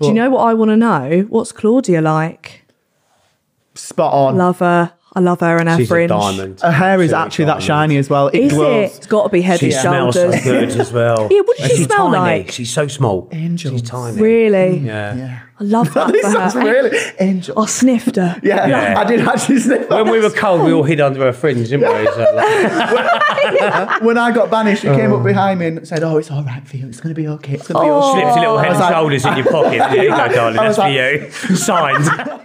Do you know what I want to know? What's Claudia like? Spot on. Love her. I love her and her She's a diamond. Her hair is She's actually that diamond. shiny as well. It Is glows. it? It's got to be head She and smells so shoulders. good as well. Yeah, what does And she she's smell tiny. like? She's so small. Angel. She's tiny. Really? Yeah. Yeah. I love that this for sounds her. really angel. I sniffed her. Yeah, Yeah. I did actually sniff When we were cold, we all hid under her fringe, didn't we? So, like, when I got banished, she came up oh. behind me and said, "Oh, it's all right for you. It's going to be okay. It's going to be Oh. okay." slipped a little head I was and like- shoulders in your pocket. There you go, darling. I That's was for you. Signed.